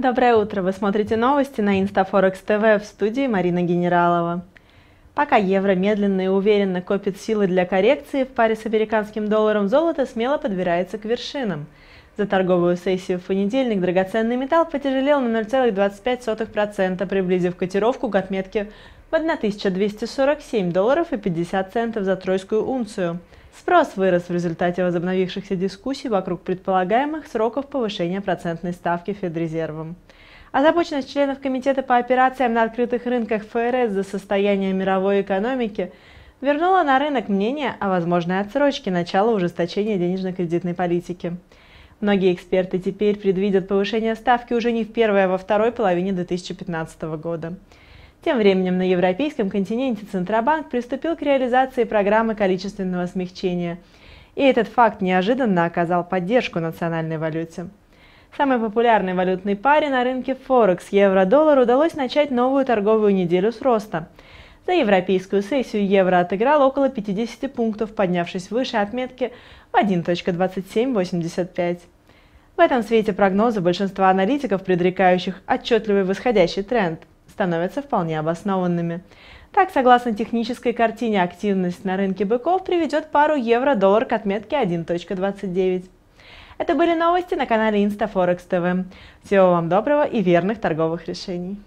Доброе утро! Вы смотрите новости на Instaforex TV в студии Марина Генералова. Пока евро медленно и уверенно копит силы для коррекции в паре с американским долларом, золото смело подбирается к вершинам. За торговую сессию в понедельник драгоценный металл потяжелел на 0,25%, приблизив котировку к отметке в 1247 долларов и 50 центов за тройскую унцию. Спрос вырос в результате возобновившихся дискуссий вокруг предполагаемых сроков повышения процентной ставки Федрезервом. Озабоченность членов Комитета по операциям на открытых рынках ФРС за состояние мировой экономики вернула на рынок мнение о возможной отсрочке начала ужесточения денежно-кредитной политики. Многие эксперты теперь предвидят повышение ставки уже не в первой, а во второй половине 2015 года. Тем временем на европейском континенте Центробанк приступил к реализации программы количественного смягчения. И этот факт неожиданно оказал поддержку национальной валюте. Самой популярной валютной паре на рынке Форекс евро-доллар удалось начать новую торговую неделю с роста. За европейскую сессию евро отыграл около 50 пунктов, поднявшись выше отметки в 1.2785. В этом свете прогнозы большинства аналитиков, предрекающих отчетливый восходящий тренд, становятся вполне обоснованными. Так, согласно технической картине, активность на рынке быков приведет пару евро-доллар к отметке 1.29. Это были новости на канале InstaForex TV. Всего вам доброго и верных торговых решений.